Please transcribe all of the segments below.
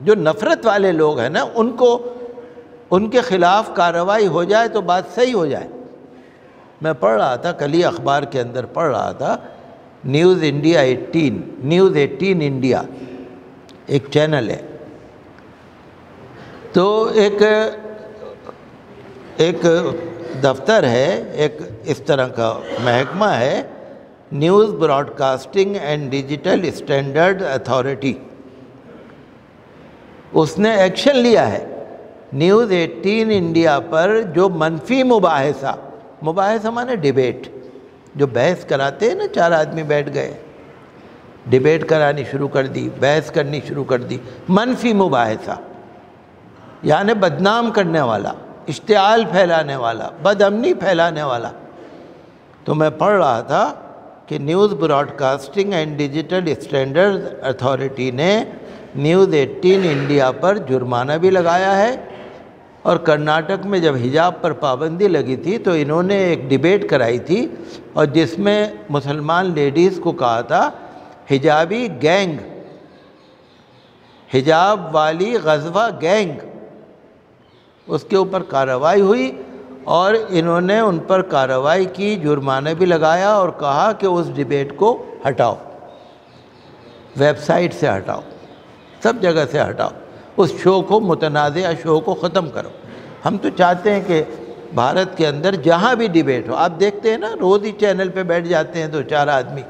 जो नफ़रत वाले लोग हैं ना, उनको, उनके ख़िलाफ़ कार्रवाई हो जाए तो बात सही हो जाए। मैं पढ़ रहा था, कल ही अखबार के अंदर पढ़ रहा था, न्यूज़ इंडिया 18 न्यूज़ 18 इंडिया, एक चैनल है। तो एक एक दफ्तर है, एक इस तरह का महकमा है, news broadcasting and digital standard authority. उसने एक्शन लिया है। न्यूज़ 18 इंडिया पर जो मनफी मुबासा मुबासा माने डिबेट जो बहस कराते हैं ना, चार आदमी बैठ गए। डिबेट करानी शुरू कर दी, बहस करनी शुरू कर दी। मनफी मुबासा यानि बदनाम करने वाला, इश्तियाल फैलाने वाला, बदअमनी फैलाने वाला। तो मैं पढ़ रहा था कि news broadcasting and digital standard authority ने न्यूज़ 18 इंडिया पर जुर्माना भी लगाया है और कर्नाटक में जब हिजाब पर पाबंदी लगी थी तो इन्होंने एक डिबेट कराई थी और जिसमें मुसलमान लेडीज़ को कहा था, हिजाबी गैंग, हिजाब वाली गजवा गैंग। उसके ऊपर कार्रवाई हुई और इन्होंने उन पर कार्रवाई की, जुर्माना भी लगाया और कहा कि उस डिबेट को हटाओ, वेबसाइट से हटाओ। सब जगह से हटाओ। उस शो को मुतनाज़ शो को ख़त्म करो। हम तो चाहते हैं कि भारत के अंदर जहाँ भी डिबेट हो, आप देखते हैं ना, रोज़ ही चैनल पे बैठ जाते हैं दो चार आदमी।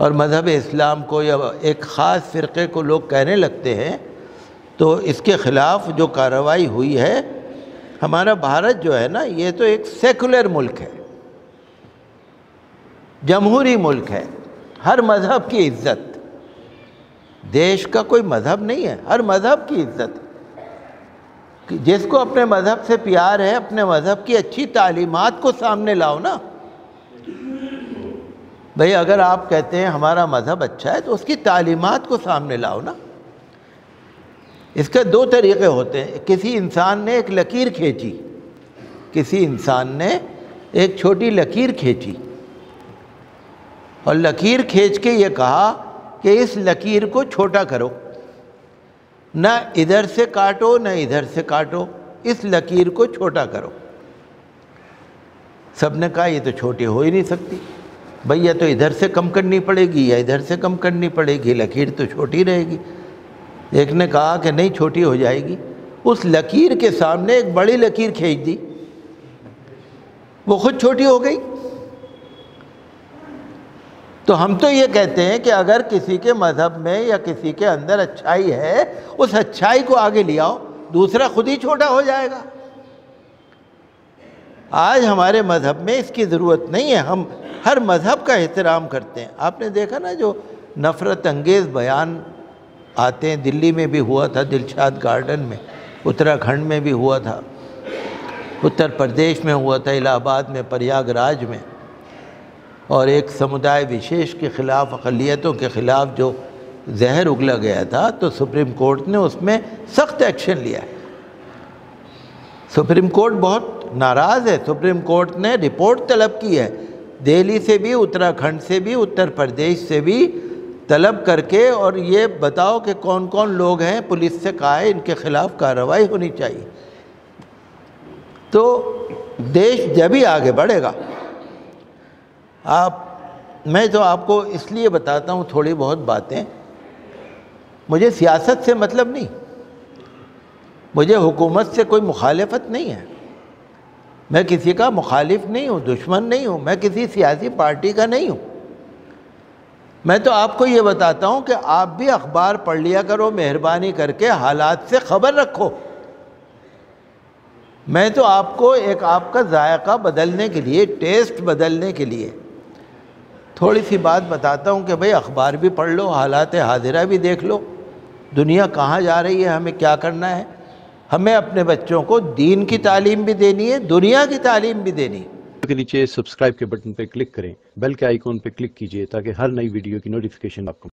और मज़हब इस्लाम को या एक ख़ास फ़िरक़े को लोग कहने लगते हैं तो इसके ख़िलाफ़ जो कार्रवाई हुई है, हमारा भारत जो है ना, ये तो एक सेकुलर मुल्क है। जमहूरी मुल्क है। हर मज़हब की इज़्ज़त। देश का कोई मज़हब नहीं है, हर मज़हब की इज़्ज़त जिसको अपने मज़हब से प्यार है, अपने मज़हब की अच्छी तालीमत को सामने लाओ ना। भाई, अगर आप कहते हैं हमारा मज़हब अच्छा है तो उसकी तालीमत को सामने लाओ ना। इसके दो तरीक़े होते हैं। किसी इंसान ने एक लकीर खींची, किसी इंसान ने एक छोटी लकीर खींची। और लकीर खींच के ये कहा कि इस लकीर को छोटा करो। न इधर से काटो, न इधर से काटो, इस लकीर को छोटा करो। सबने कहा, ये तो छोटी हो ही नहीं सकती। भैया तो इधर से कम करनी पड़ेगी या इधर से कम करनी पड़ेगी? लकीर तो छोटी रहेगी। एक ने कहा कि नहीं, छोटी हो जाएगी। उस लकीर के सामने एक बड़ी लकीर खींच दी। वो खुद छोटी हो गई। तो हम तो ये कहते हैं कि अगर किसी के मज़हब में या किसी के अंदर अच्छाई है, उस अच्छाई को आगे ले आओ, दूसरा खुद ही छोटा हो जाएगा। आज हमारे मज़हब में इसकी ज़रूरत नहीं है, हम हर मज़हब का एहतराम करते हैं। आपने देखा ना जो नफ़रत अंगेज़ बयान आते हैं, दिल्ली में भी हुआ था, दिलशाद गार्डन में, उत्तराखंड में भी हुआ था, उत्तर प्रदेश में हुआ था, इलाहाबाद में, प्रयागराज में। और एक समुदाय विशेष के ख़िलाफ़, अकलीतों के ख़िलाफ़ जो जहर उगला गया था तो सुप्रीम कोर्ट ने उसमें सख्त एक्शन लिया है। सुप्रीम कोर्ट बहुत नाराज़ है। सुप्रीम कोर्ट ने रिपोर्ट तलब की है। दिल्ली से भी, उत्तराखंड से भी, उत्तर प्रदेश से भी तलब करके, और ये बताओ कि कौन कौन लोग हैं, पुलिस से कहा है, इनके ख़िलाफ़ कार्रवाई होनी चाहिए। तो देश जब ही आगे बढ़ेगा आप, मैं तो आपको इसलिए बताता हूँ थोड़ी बहुत बातें। मुझे सियासत से मतलब नहीं। मुझे हुकूमत से कोई मुखालफत नहीं है। मैं किसी का मुखालिफ नहीं हूँ, दुश्मन नहीं हूँ, मैं किसी सियासी पार्टी का नहीं हूँ। मैं तो आपको ये बताता हूँ कि आप भी अखबार पढ़ लिया करो, मेहरबानी करके हालात से ख़बर रखो। मैं तो आपको एक आपका जायका बदलने के लिए, टेस्ट बदलने के लिए थोड़ी सी बात बताता हूँ कि भाई अखबार भी पढ़ लो, हालात हाजिरा भी देख लो। दुनिया कहाँ जा रही है, हमें क्या करना है? हमें अपने बच्चों को दीन की तालीम भी देनी है, दुनिया की तालीम भी देनी है। के नीचे सब्सक्राइब के बटन पर क्लिक करें बेल के आइकॉन पर क्लिक कीजिए ताकि हर नई वीडियो की नोटिफिकेशन आपको